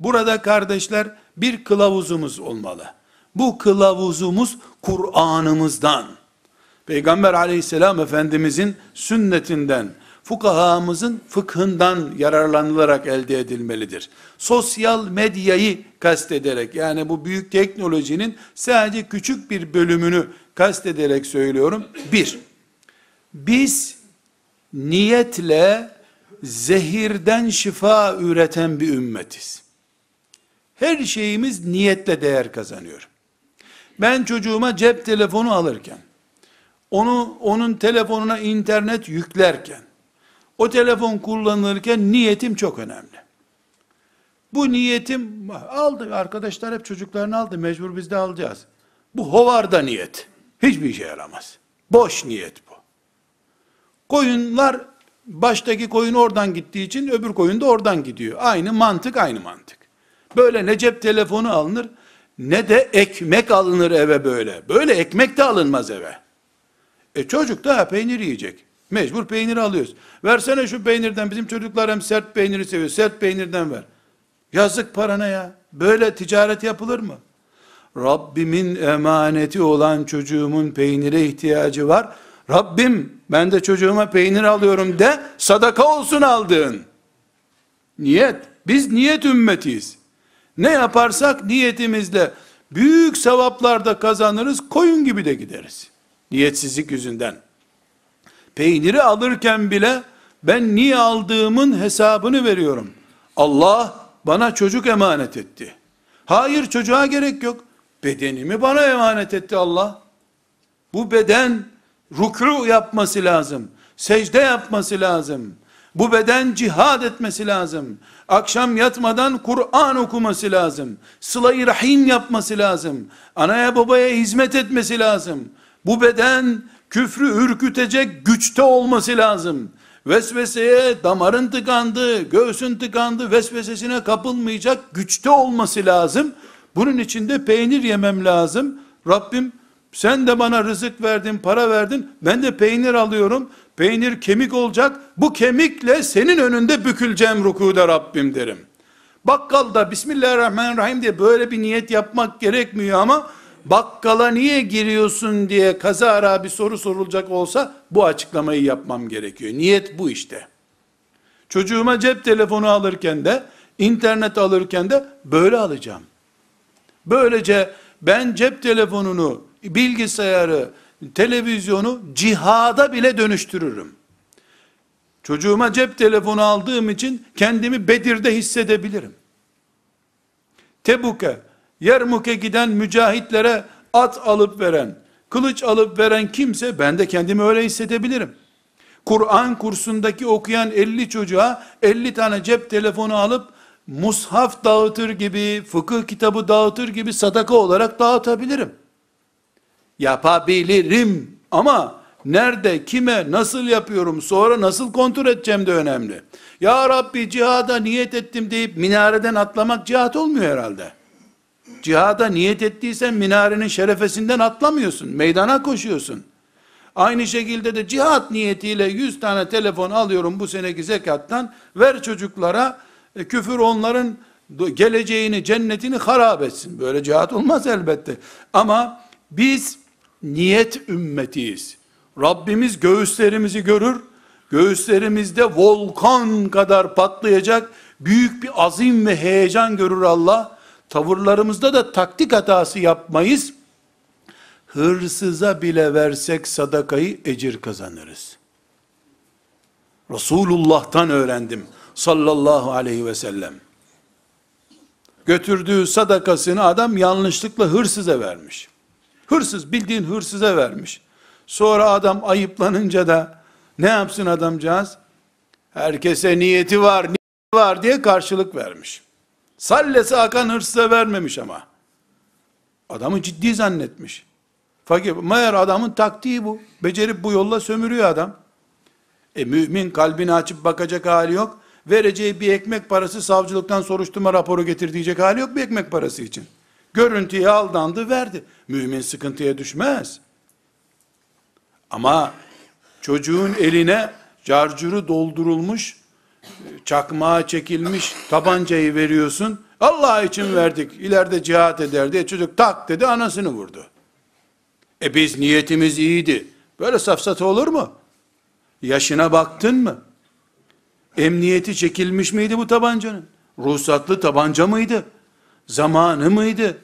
Burada kardeşler bir kılavuzumuz olmalı. Bu kılavuzumuz Kur'an'ımızdan. Peygamber aleyhisselam efendimizin sünnetinden, fukahamızın fıkhından yararlanılarak elde edilmelidir. Sosyal medyayı kastederek yani bu büyük teknolojinin sadece küçük bir bölümünü kastederek söylüyorum. Bir, biz niyetle zehirden şifa üreten bir ümmetiz. Her şeyimiz niyetle değer kazanıyor. Ben çocuğuma cep telefonu alırken, onu onun telefonuna internet yüklerken, o telefon kullanılırken niyetim çok önemli. Bu niyetim aldı arkadaşlar hep çocuklarını aldı mecbur biz de alacağız. Bu hovarda niyet. Hiçbir işe yaramaz. Boş niyet bu. Koyunlar baştaki koyun oradan gittiği için öbür koyun da oradan gidiyor. Aynı mantık aynı mantık. Böyle ne cep telefonu alınır ne de ekmek alınır eve böyle. Böyle ekmek de alınmaz eve. E çocuk da peynir yiyecek. Mecbur peynir alıyoruz. Versene şu peynirden bizim çocuklar hem sert peyniri seviyor. Sert peynirden ver. Yazık parana ya. Böyle ticaret yapılır mı? Rabbimin emaneti olan çocuğumun peynire ihtiyacı var. Rabbim ben de çocuğuma peynir alıyorum de sadaka olsun aldığın. Niyet. Biz niyet ümmetiyiz. Ne yaparsak niyetimizle büyük sevaplarda kazanırız, koyun gibi de gideriz. Niyetsizlik yüzünden. Peyniri alırken bile ben niye aldığımın hesabını veriyorum. Allah bana çocuk emanet etti. Hayır çocuğa gerek yok. Bedenimi bana emanet etti Allah. Bu beden rükû yapması lazım. Secde yapması lazım. Bu beden cihad etmesi lazım. Akşam yatmadan Kur'an okuması lazım. Sıla-i rahim yapması lazım. Anaya babaya hizmet etmesi lazım. Bu beden küfrü ürkütecek güçte olması lazım. Vesveseye damarın tıkandı, göğsün tıkandı, vesvesesine kapılmayacak güçte olması lazım. Bunun için de peynir yemem lazım. Rabbim sen de bana rızık verdin, para verdin. Ben de peynir alıyorum. Peynir kemik olacak. Bu kemikle senin önünde büküleceğim rukuda Rabbim derim. Bakkalda Bismillahirrahmanirrahim diye böyle bir niyet yapmak gerekmiyor ama bakkala niye giriyorsun diye kazara bir soru sorulacak olsa bu açıklamayı yapmam gerekiyor. Niyet bu işte. Çocuğuma cep telefonu alırken de internet alırken de böyle alacağım. Böylece ben cep telefonunu, bilgisayarı, televizyonu cihada bile dönüştürürüm. Çocuğuma cep telefonu aldığım için kendimi Bedir'de hissedebilirim. Tebuk'e, Yermuk'e giden mücahitlere at alıp veren, kılıç alıp veren kimse ben de kendimi öyle hissedebilirim. Kur'an kursundaki okuyan 50 çocuğa 50 tane cep telefonu alıp mushaf dağıtır gibi, fıkıh kitabı dağıtır gibi sadaka olarak dağıtabilirim. Yapabilirim ama nerede, kime, nasıl yapıyorum, sonra nasıl kontrol edeceğim de önemli. Ya Rabbi cihada niyet ettim deyip minareden atlamak cihat olmuyor herhalde. Cihada niyet ettiysen minarenin şerefesinden atlamıyorsun, meydana koşuyorsun. Aynı şekilde de cihat niyetiyle 100 tane telefon alıyorum bu seneki zekattan, ver çocuklara, e, küfür onların geleceğini, cennetini harap etsin. Böyle cihat olmaz elbette. Ama biz niyet ümmetiyiz. Rabbimiz göğüslerimizi görür, göğüslerimizde volkan kadar patlayacak büyük bir azim ve heyecan görür Allah. Tavırlarımızda da taktik hatası yapmayız. Hırsıza bile versek sadakayı ecir kazanırız. Resulullah'tan öğrendim sallallahu aleyhi ve sellem. Götürdüğü sadakasını adam yanlışlıkla hırsıza vermiş. Hırsız bildiğin hırsıza vermiş. Sonra adam ayıplanınca da ne yapsın adamcağız? Herkese niyeti var, niyeti var diye karşılık vermiş. Sallesi akan hırsıza vermemiş ama. Adamı ciddi zannetmiş. Fakir, meğer adamın taktiği bu. Becerip bu yolla sömürüyor adam. E mümin kalbini açıp bakacak hali yok. Vereceği bir ekmek parası savcılıktan soruşturma raporu getir diyecek hali yok bir ekmek parası için. Görüntüye aldandı verdi. Mümin sıkıntıya düşmez. Ama çocuğun eline carcuru doldurulmuş, çakmağa çekilmiş tabancayı veriyorsun. Allah için verdik. İleride cihat eder diye çocuk tak dedi anasını vurdu. E biz niyetimiz iyiydi. Böyle safsata olur mu? Yaşına baktın mı? Emniyeti çekilmiş miydi bu tabancanın? Ruhsatlı tabanca mıydı? Zamanı mıydı?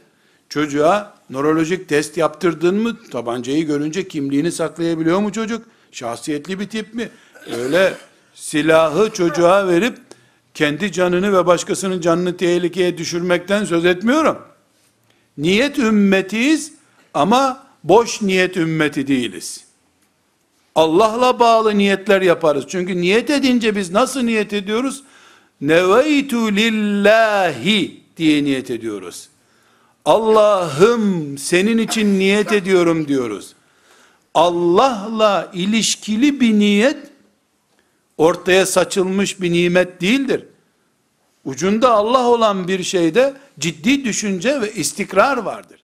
Çocuğa nörolojik test yaptırdın mı? Tabancayı görünce kimliğini saklayabiliyor mu çocuk? Şahsiyetli bir tip mi? Öyle silahı çocuğa verip kendi canını ve başkasının canını tehlikeye düşürmekten söz etmiyorum. Niyet ümmetiyiz ama boş niyet ümmeti değiliz. Allah'la bağlı niyetler yaparız. Çünkü niyet edince biz nasıl niyet ediyoruz? Neveytu lillahi diye niyet ediyoruz. Allah'ım senin için niyet ediyorum diyoruz. Allah'la ilişkili bir niyet ortaya saçılmış bir nimet değildir. Ucunda Allah olan bir şeyde ciddi düşünce ve istikrar vardır.